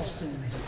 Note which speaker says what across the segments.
Speaker 1: Plating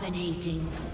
Speaker 1: Dominating.